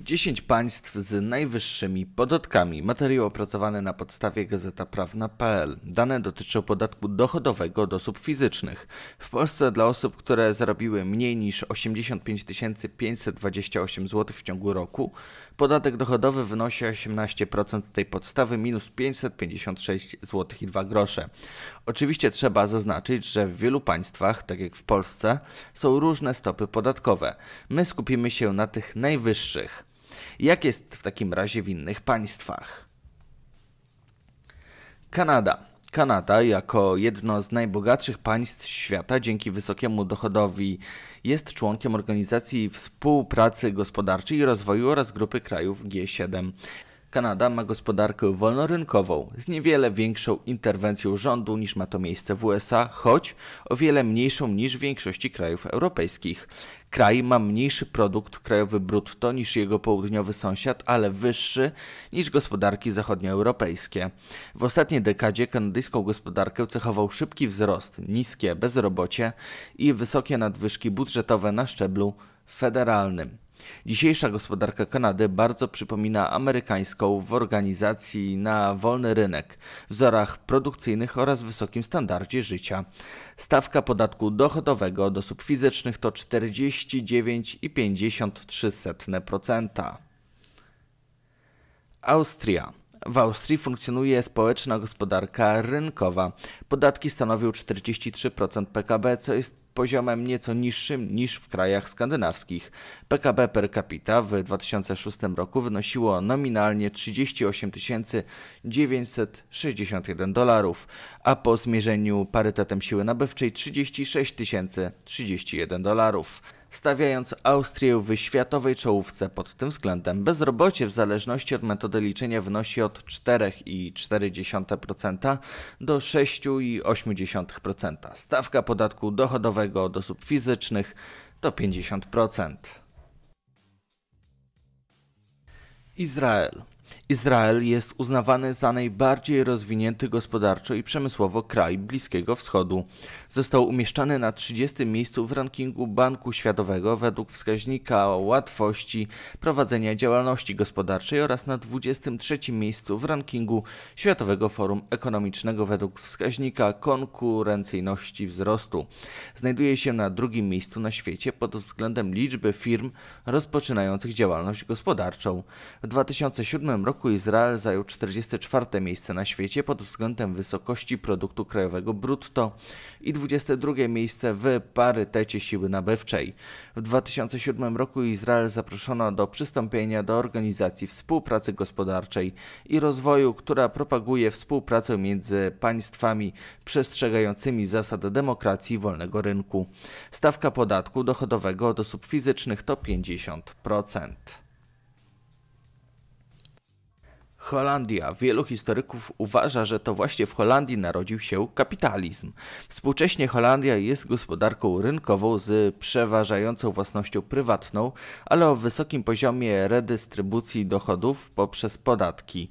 10 państw z najwyższymi podatkami. Materiał opracowany na podstawie Gazeta Prawna.pl. Dane dotyczą podatku dochodowego od osób fizycznych. W Polsce dla osób, które zarobiły mniej niż 85 528 zł w ciągu roku, podatek dochodowy wynosi 18% tej podstawy minus 556 zł i 2 grosze. Oczywiście trzeba zaznaczyć, że w wielu państwach, tak jak w Polsce, są różne stopy podatkowe. My skupimy się na tych najwyższych. Jak jest w takim razie w innych państwach? Kanada. Kanada, jako jedno z najbogatszych państw świata dzięki wysokiemu dochodowi, jest członkiem Organizacji Współpracy Gospodarczej i Rozwoju oraz grupy krajów G7. Kanada ma gospodarkę wolnorynkową z niewiele większą interwencją rządu niż ma to miejsce w USA, choć o wiele mniejszą niż w większości krajów europejskich. Kraj ma mniejszy produkt krajowy brutto niż jego południowy sąsiad, ale wyższy niż gospodarki zachodnioeuropejskie. W ostatniej dekadzie kanadyjską gospodarkę cechował szybki wzrost, niskie bezrobocie i wysokie nadwyżki budżetowe na szczeblu federalnym. Dzisiejsza gospodarka Kanady bardzo przypomina amerykańską w organizacji na wolny rynek, wzorach produkcyjnych oraz wysokim standardzie życia. Stawka podatku dochodowego od osób fizycznych to 49,53%. Austria. W Austrii funkcjonuje społeczna gospodarka rynkowa. Podatki stanowią 43% PKB, co jest poziomem nieco niższym niż w krajach skandynawskich. PKB per capita w 2006 roku wynosiło nominalnie 38 961 dolarów, a po zmierzeniu parytetem siły nabywczej 36 031 dolarów stawiając Austrię w światowej czołówce pod tym względem. Bezrobocie w zależności od metody liczenia wynosi od 4,4% do 6,8%. Stawka podatku dochodowego od osób fizycznych to 50%. Izrael Izrael jest uznawany za najbardziej rozwinięty gospodarczo i przemysłowo kraj Bliskiego Wschodu. Został umieszczany na 30 miejscu w rankingu Banku Światowego według wskaźnika łatwości prowadzenia działalności gospodarczej oraz na 23 miejscu w rankingu Światowego Forum Ekonomicznego według wskaźnika konkurencyjności wzrostu. Znajduje się na drugim miejscu na świecie pod względem liczby firm rozpoczynających działalność gospodarczą. W 2007 roku Izrael zajął 44 miejsce na świecie pod względem wysokości produktu krajowego brutto i 22 miejsce w parytecie siły nabywczej. W 2007 roku Izrael zaproszono do przystąpienia do Organizacji Współpracy Gospodarczej i Rozwoju, która propaguje współpracę między państwami przestrzegającymi zasad demokracji i wolnego rynku. Stawka podatku dochodowego od osób fizycznych to 50%. Holandia. Wielu historyków uważa, że to właśnie w Holandii narodził się kapitalizm. Współcześnie Holandia jest gospodarką rynkową z przeważającą własnością prywatną, ale o wysokim poziomie redystrybucji dochodów poprzez podatki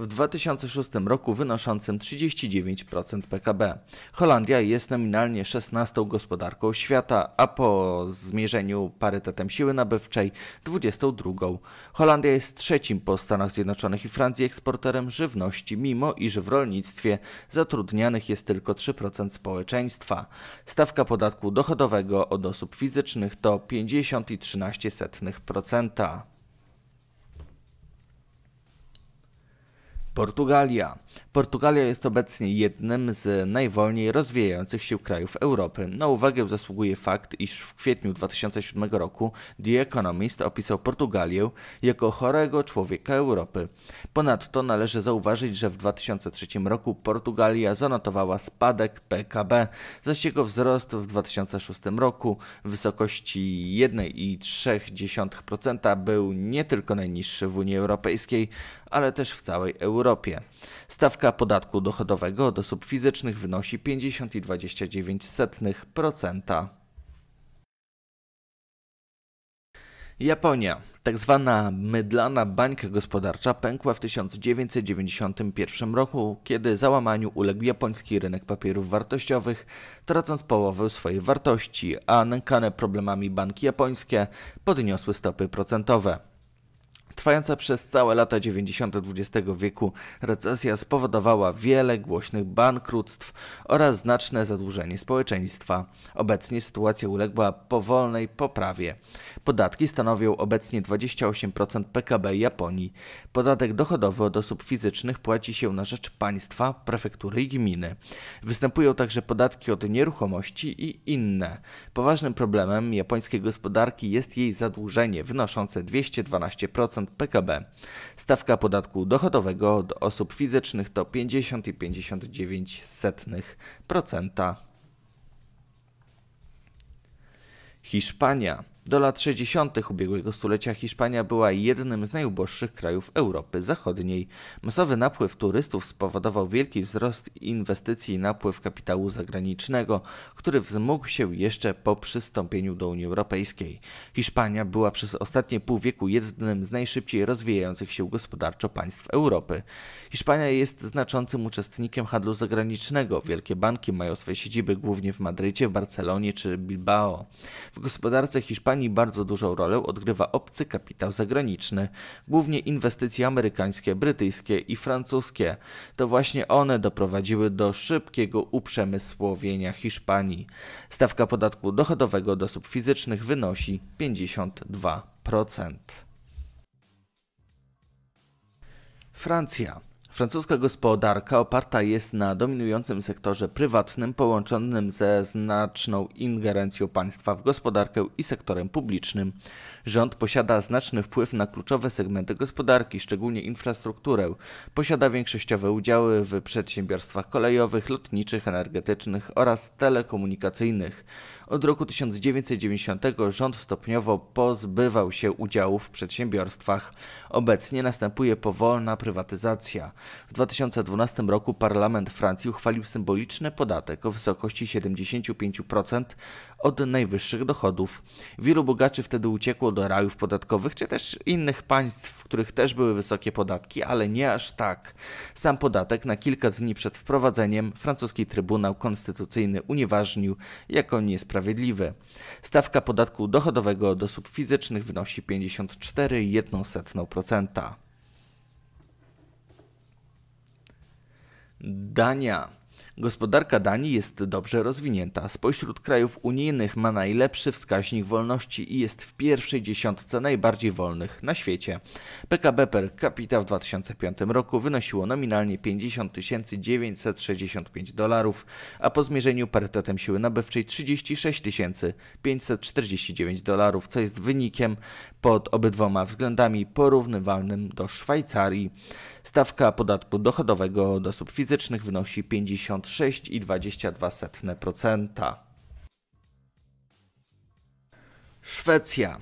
w 2006 roku wynoszącym 39% PKB. Holandia jest nominalnie 16 gospodarką świata, a po zmierzeniu parytetem siły nabywczej 22. Holandia jest trzecim po Stanach Zjednoczonych i Francji eksporterem żywności, mimo iż w rolnictwie zatrudnianych jest tylko 3% społeczeństwa. Stawka podatku dochodowego od osób fizycznych to 50,13%. Portugalia. Portugalia jest obecnie jednym z najwolniej rozwijających się krajów Europy. Na uwagę zasługuje fakt, iż w kwietniu 2007 roku The Economist opisał Portugalię jako chorego człowieka Europy. Ponadto należy zauważyć, że w 2003 roku Portugalia zanotowała spadek PKB, zaś jego wzrost w 2006 roku w wysokości 1,3% był nie tylko najniższy w Unii Europejskiej, ale też w całej Europie. Stawka podatku dochodowego od osób fizycznych wynosi 50,29%. Japonia. Tak zwana mydlana bańka gospodarcza pękła w 1991 roku, kiedy załamaniu uległ japoński rynek papierów wartościowych, tracąc połowę swojej wartości, a nękane problemami banki japońskie podniosły stopy procentowe. Trwająca przez całe lata 90. XX wieku recesja spowodowała wiele głośnych bankructw oraz znaczne zadłużenie społeczeństwa. Obecnie sytuacja uległa powolnej poprawie. Podatki stanowią obecnie 28% PKB Japonii. Podatek dochodowy od osób fizycznych płaci się na rzecz państwa, prefektury i gminy. Występują także podatki od nieruchomości i inne. Poważnym problemem japońskiej gospodarki jest jej zadłużenie wynoszące 212% PKB. Stawka podatku dochodowego od osób fizycznych to 50,59%. Hiszpania do lat 60. ubiegłego stulecia Hiszpania była jednym z najuboższych krajów Europy Zachodniej. Masowy napływ turystów spowodował wielki wzrost inwestycji i napływ kapitału zagranicznego, który wzmógł się jeszcze po przystąpieniu do Unii Europejskiej. Hiszpania była przez ostatnie pół wieku jednym z najszybciej rozwijających się gospodarczo państw Europy. Hiszpania jest znaczącym uczestnikiem handlu zagranicznego. Wielkie banki mają swoje siedziby głównie w Madrycie, w Barcelonie czy Bilbao. W gospodarce Hiszpanii Hiszpanii bardzo dużą rolę odgrywa obcy kapitał zagraniczny, głównie inwestycje amerykańskie, brytyjskie i francuskie. To właśnie one doprowadziły do szybkiego uprzemysłowienia Hiszpanii. Stawka podatku dochodowego od osób fizycznych wynosi 52%. Francja Francuska gospodarka oparta jest na dominującym sektorze prywatnym połączonym ze znaczną ingerencją państwa w gospodarkę i sektorem publicznym. Rząd posiada znaczny wpływ na kluczowe segmenty gospodarki, szczególnie infrastrukturę. Posiada większościowe udziały w przedsiębiorstwach kolejowych, lotniczych, energetycznych oraz telekomunikacyjnych. Od roku 1990 rząd stopniowo pozbywał się udziałów w przedsiębiorstwach. Obecnie następuje powolna prywatyzacja. W 2012 roku parlament Francji uchwalił symboliczny podatek o wysokości 75% od najwyższych dochodów. Wielu bogaczy wtedy uciekło do rajów podatkowych, czy też innych państw, w których też były wysokie podatki, ale nie aż tak. Sam podatek na kilka dni przed wprowadzeniem francuski Trybunał Konstytucyjny unieważnił jako niesprawiedliwy. Stawka podatku dochodowego od osób fizycznych wynosi 54,1%. Dania Gospodarka Danii jest dobrze rozwinięta. Spośród krajów unijnych ma najlepszy wskaźnik wolności i jest w pierwszej dziesiątce najbardziej wolnych na świecie. PKB per capita w 2005 roku wynosiło nominalnie 50 965 dolarów, a po zmierzeniu parytetem siły nabywczej 36 549 dolarów, co jest wynikiem pod obydwoma względami porównywalnym do Szwajcarii. Stawka podatku dochodowego od osób fizycznych wynosi 56,22%. Szwecja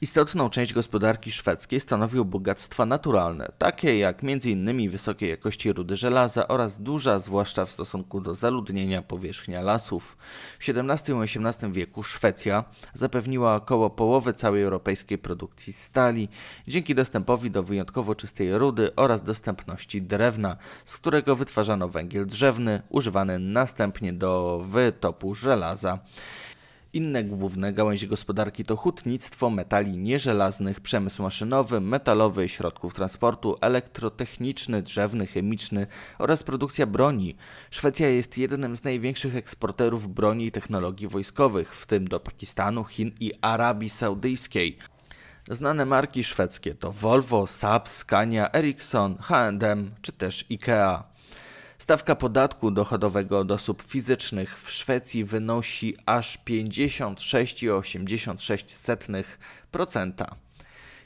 Istotną część gospodarki szwedzkiej stanowią bogactwa naturalne, takie jak m.in. wysokiej jakości rudy żelaza oraz duża, zwłaszcza w stosunku do zaludnienia, powierzchnia lasów. W XVII i XVIII wieku Szwecja zapewniła około połowę całej europejskiej produkcji stali dzięki dostępowi do wyjątkowo czystej rudy oraz dostępności drewna, z którego wytwarzano węgiel drzewny, używany następnie do wytopu żelaza. Inne główne gałęzie gospodarki to hutnictwo, metali nieżelaznych, przemysł maszynowy, metalowy, środków transportu, elektrotechniczny, drzewny, chemiczny oraz produkcja broni. Szwecja jest jednym z największych eksporterów broni i technologii wojskowych, w tym do Pakistanu, Chin i Arabii Saudyjskiej. Znane marki szwedzkie to Volvo, Saab, Scania, Ericsson, H&M czy też IKEA. Stawka podatku dochodowego od osób fizycznych w Szwecji wynosi aż 56,86%.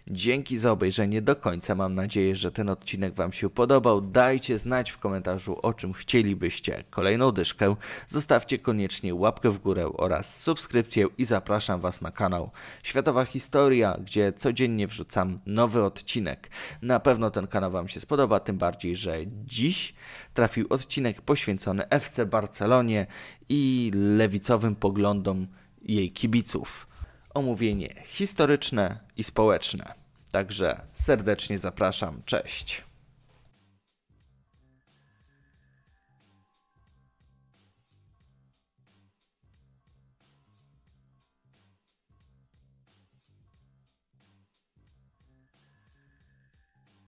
Dzięki za obejrzenie do końca. Mam nadzieję, że ten odcinek Wam się podobał. Dajcie znać w komentarzu, o czym chcielibyście kolejną dyszkę. Zostawcie koniecznie łapkę w górę oraz subskrypcję i zapraszam Was na kanał Światowa Historia, gdzie codziennie wrzucam nowy odcinek. Na pewno ten kanał Wam się spodoba, tym bardziej, że dziś trafił odcinek poświęcony FC Barcelonie i lewicowym poglądom jej kibiców omówienie historyczne i społeczne. Także serdecznie zapraszam. Cześć.